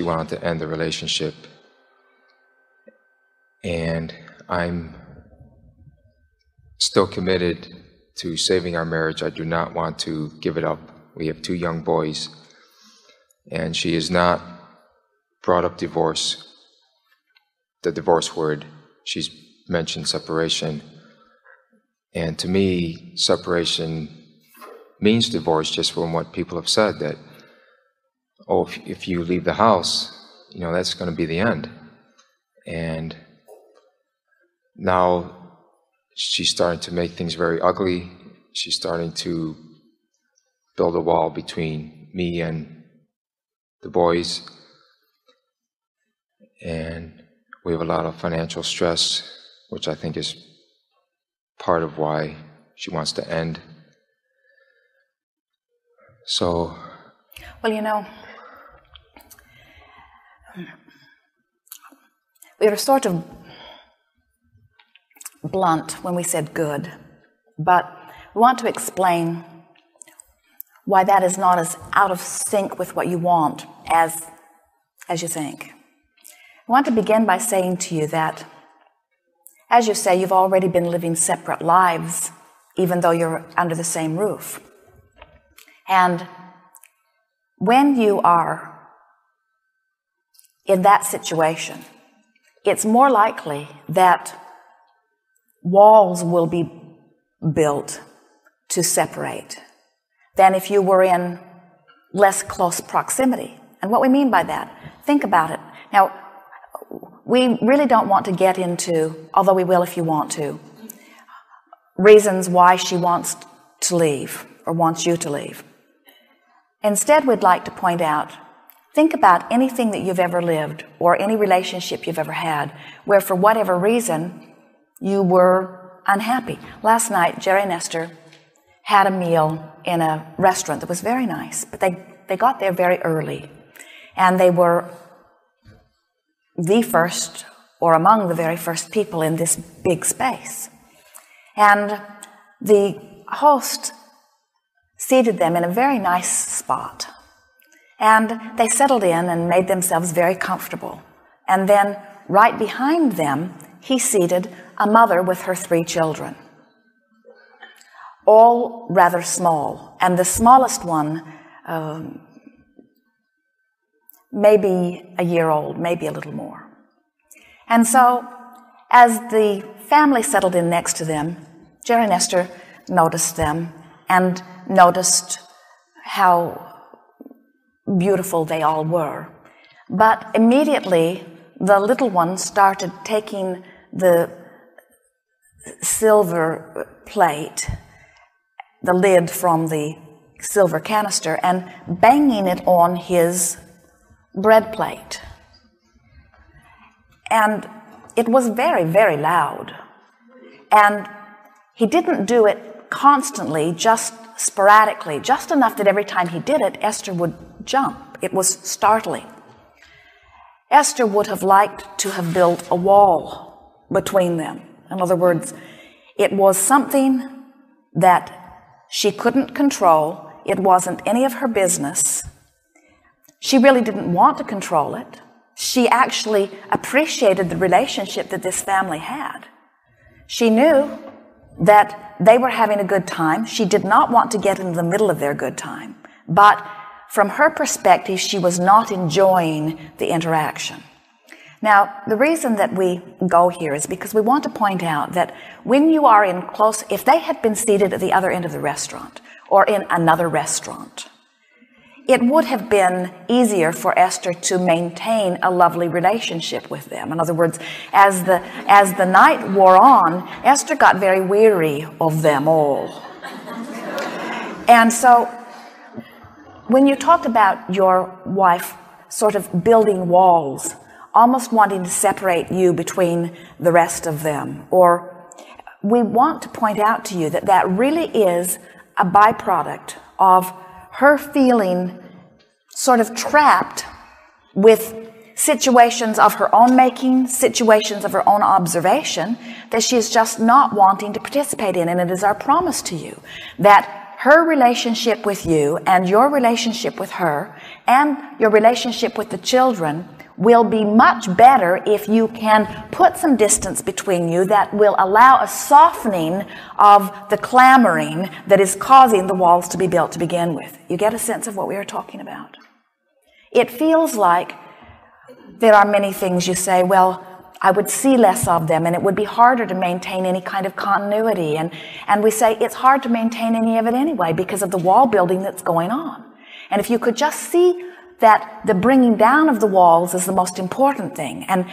she wanted to end the relationship. And I'm still committed to saving our marriage. I do not want to give it up. We have two young boys, and she has not brought up divorce, the divorce word. She's mentioned separation. And to me, separation means divorce just from what people have said that, oh, if, if you leave the house, you know, that's going to be the end. And now she's starting to make things very ugly. She's starting to build a wall between me and the boys. And we have a lot of financial stress, which I think is part of why she wants to end. So. Well, you know, we were sort of blunt when we said good, but we want to explain why that is not as out of sync with what you want as, as you think. I want to begin by saying to you that, as you say, you've already been living separate lives, even though you're under the same roof. And when you are in that situation, it's more likely that walls will be built to separate than if you were in less close proximity. And what we mean by that, think about it. Now, we really don't want to get into, although we will if you want to, reasons why she wants to leave or wants you to leave. Instead, we'd like to point out think about anything that you've ever lived or any relationship you've ever had where, for whatever reason, you were unhappy. Last night, Jerry and Esther had a meal in a restaurant that was very nice, but they, they got there very early. And they were the first, or among the very first people in this big space. And the host seated them in a very nice spot. And they settled in and made themselves very comfortable. And then, right behind them, he seated a mother with her three children, all rather small, and the smallest one, um, maybe a year old, maybe a little more. And so, as the family settled in next to them, Jerry and Esther noticed them and noticed how beautiful they all were. But immediately, the little one started taking the silver plate, the lid from the silver canister, and banging it on his bread plate. And it was very, very loud. And he didn't do it constantly, just sporadically, just enough that every time he did it, Esther would jump. It was startling. Esther would have liked to have built a wall between them. In other words, it was something that she couldn't control. It wasn't any of her business. She really didn't want to control it. She actually appreciated the relationship that this family had. She knew that they were having a good time. She did not want to get into the middle of their good time. But from her perspective, she was not enjoying the interaction. Now, the reason that we go here is because we want to point out that when you are in close, if they had been seated at the other end of the restaurant or in another restaurant, it would have been easier for Esther to maintain a lovely relationship with them. In other words, as the, as the night wore on, Esther got very weary of them all. And so, when you talked about your wife sort of building walls almost wanting to separate you between the rest of them. Or we want to point out to you that that really is a byproduct of her feeling sort of trapped with situations of her own making, situations of her own observation that she is just not wanting to participate in. And it is our promise to you that her relationship with you and your relationship with her and your relationship with the children will be much better if you can put some distance between you that will allow a softening of the clamoring that is causing the walls to be built to begin with. You get a sense of what we are talking about? It feels like there are many things you say, well, I would see less of them and it would be harder to maintain any kind of continuity. And, and we say it's hard to maintain any of it anyway because of the wall building that's going on. And if you could just see that the bringing down of the walls is the most important thing. And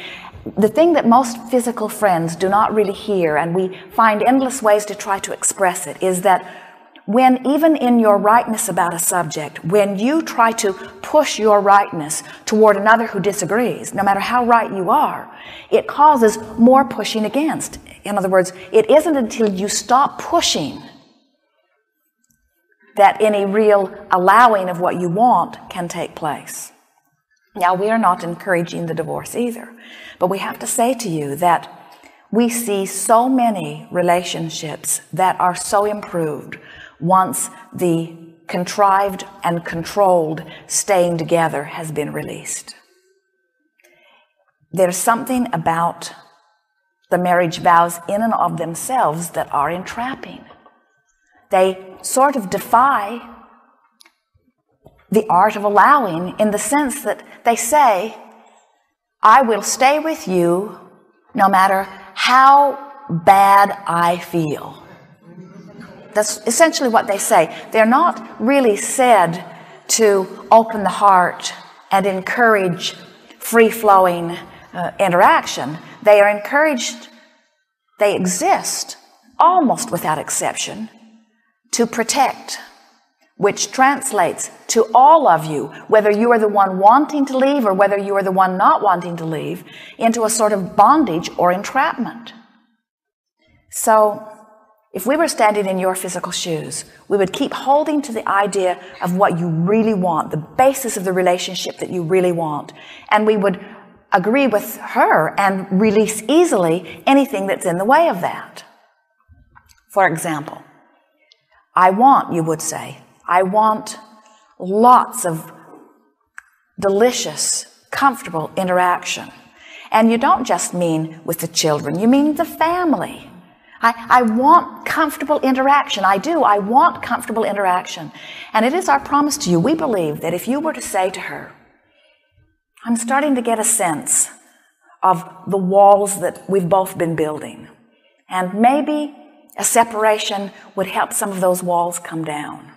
the thing that most physical friends do not really hear, and we find endless ways to try to express it, is that when even in your rightness about a subject, when you try to push your rightness toward another who disagrees, no matter how right you are, it causes more pushing against. In other words, it isn't until you stop pushing that any real allowing of what you want can take place. Now, we are not encouraging the divorce either, but we have to say to you that we see so many relationships that are so improved once the contrived and controlled staying together has been released. There's something about the marriage vows in and of themselves that are entrapping. They sort of defy the art of allowing in the sense that they say, I will stay with you no matter how bad I feel. That's essentially what they say. They're not really said to open the heart and encourage free flowing uh, interaction. They are encouraged, they exist almost without exception to protect, which translates to all of you, whether you are the one wanting to leave or whether you are the one not wanting to leave, into a sort of bondage or entrapment. So, if we were standing in your physical shoes, we would keep holding to the idea of what you really want, the basis of the relationship that you really want, and we would agree with her and release easily anything that's in the way of that. For example, I want, you would say, I want lots of delicious, comfortable interaction. And you don't just mean with the children, you mean the family. I, I want comfortable interaction. I do. I want comfortable interaction. And it is our promise to you. We believe that if you were to say to her, I'm starting to get a sense of the walls that we've both been building. And maybe a separation would help some of those walls come down.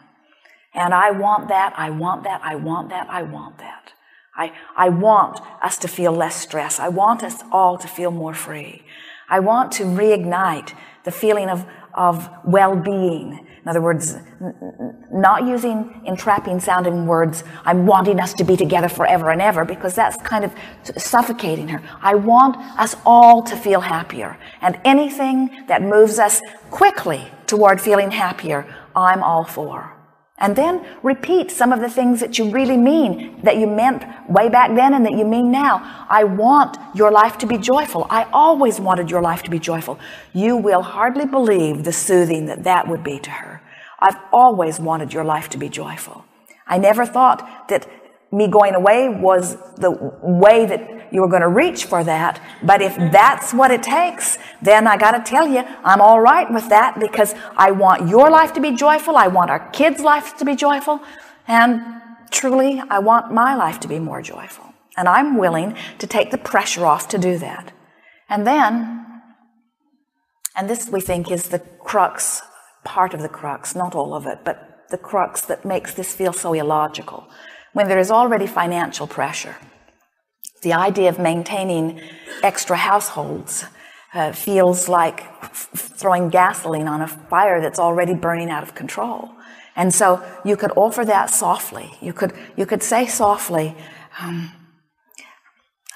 And I want that, I want that, I want that, I want that. I, I want us to feel less stress. I want us all to feel more free. I want to reignite the feeling of, of well-being in other words, not using entrapping sounding words, I'm wanting us to be together forever and ever, because that's kind of suffocating her. I want us all to feel happier. And anything that moves us quickly toward feeling happier, I'm all for. And then repeat some of the things that you really mean, that you meant way back then and that you mean now. I want your life to be joyful. I always wanted your life to be joyful. You will hardly believe the soothing that that would be to her. I've always wanted your life to be joyful. I never thought that me going away was the way that you were going to reach for that. But if that's what it takes, then I got to tell you, I'm all right with that because I want your life to be joyful. I want our kids' lives to be joyful. And truly, I want my life to be more joyful. And I'm willing to take the pressure off to do that. And then, and this we think is the crux, part of the crux, not all of it, but the crux that makes this feel so illogical when there is already financial pressure. The idea of maintaining extra households uh, feels like throwing gasoline on a fire that's already burning out of control. And so you could offer that softly. You could, you could say softly, um,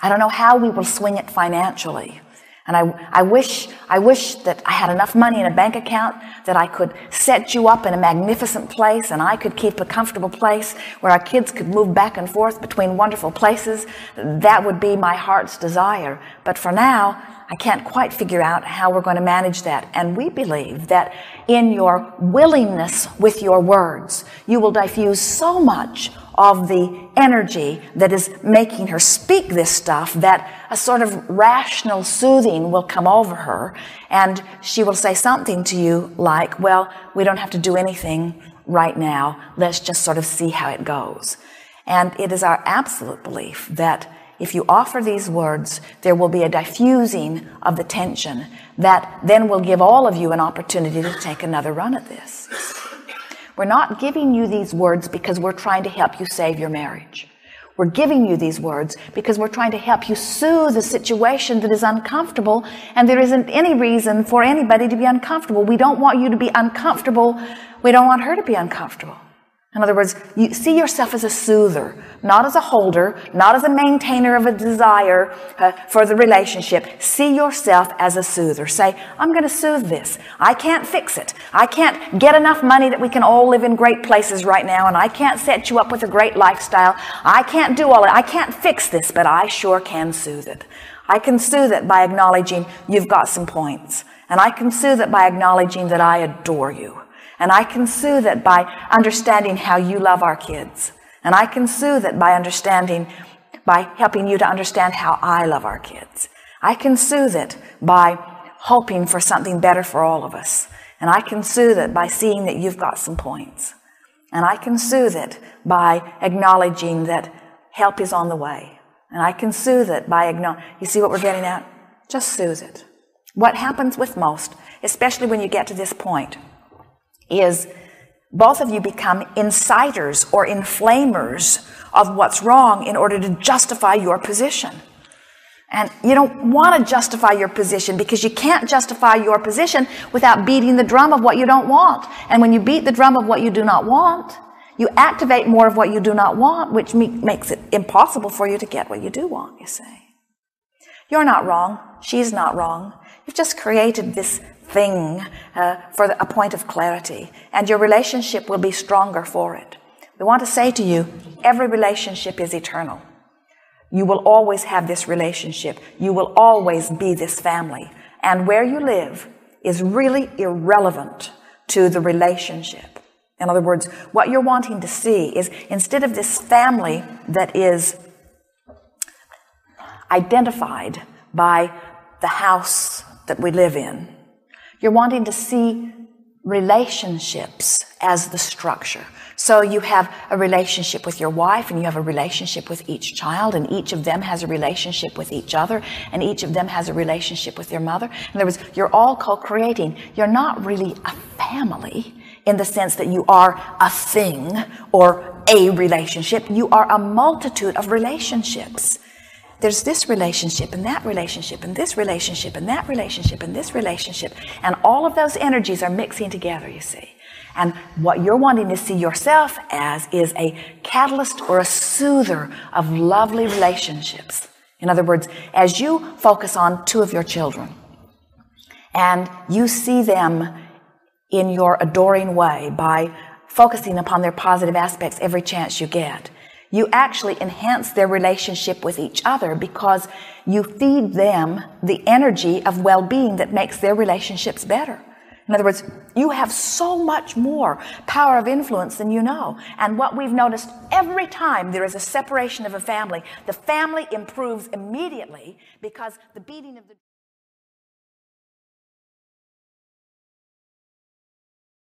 I don't know how we will swing it financially, and I, I wish, I wish that I had enough money in a bank account that I could set you up in a magnificent place and I could keep a comfortable place where our kids could move back and forth between wonderful places. That would be my heart's desire. But for now, I can't quite figure out how we're going to manage that. And we believe that in your willingness with your words, you will diffuse so much of the energy that is making her speak this stuff that a sort of rational soothing will come over her and she will say something to you like, well, we don't have to do anything right now. Let's just sort of see how it goes. And it is our absolute belief that if you offer these words, there will be a diffusing of the tension that then will give all of you an opportunity to take another run at this. We're not giving you these words because we're trying to help you save your marriage. We're giving you these words because we're trying to help you soothe a situation that is uncomfortable, and there isn't any reason for anybody to be uncomfortable. We don't want you to be uncomfortable. We don't want her to be uncomfortable. In other words, you see yourself as a soother, not as a holder, not as a maintainer of a desire uh, for the relationship. See yourself as a soother. Say, I'm going to soothe this. I can't fix it. I can't get enough money that we can all live in great places right now, and I can't set you up with a great lifestyle. I can't do all it. I can't fix this, but I sure can soothe it. I can soothe it by acknowledging you've got some points. And I can soothe it by acknowledging that I adore you. And I can soothe it by understanding how you love our kids. And I can soothe it by understanding, by helping you to understand how I love our kids. I can soothe it by hoping for something better for all of us. And I can soothe it by seeing that you've got some points. And I can soothe it by acknowledging that help is on the way. And I can soothe it by acknowledging, you see what we're getting at? Just soothe it. What happens with most, especially when you get to this point, is both of you become inciters or inflamers of what's wrong in order to justify your position. And you don't want to justify your position because you can't justify your position without beating the drum of what you don't want. And when you beat the drum of what you do not want, you activate more of what you do not want, which makes it impossible for you to get what you do want, you say. You're not wrong. She's not wrong. You've just created this thing uh, for a point of clarity, and your relationship will be stronger for it. We want to say to you every relationship is eternal. You will always have this relationship, you will always be this family, and where you live is really irrelevant to the relationship. In other words, what you're wanting to see is instead of this family that is identified by the house that we live in, you're wanting to see relationships as the structure. So you have a relationship with your wife and you have a relationship with each child and each of them has a relationship with each other and each of them has a relationship with your mother. In other words, you're all co-creating. You're not really a family in the sense that you are a thing or a relationship. You are a multitude of relationships there's this relationship and that relationship and this relationship and that relationship and this relationship. And all of those energies are mixing together, you see. And what you're wanting to see yourself as is a catalyst or a soother of lovely relationships. In other words, as you focus on two of your children and you see them in your adoring way by focusing upon their positive aspects every chance you get, you actually enhance their relationship with each other because you feed them the energy of well-being that makes their relationships better. In other words, you have so much more power of influence than you know. And what we've noticed every time there is a separation of a family, the family improves immediately because the beating of the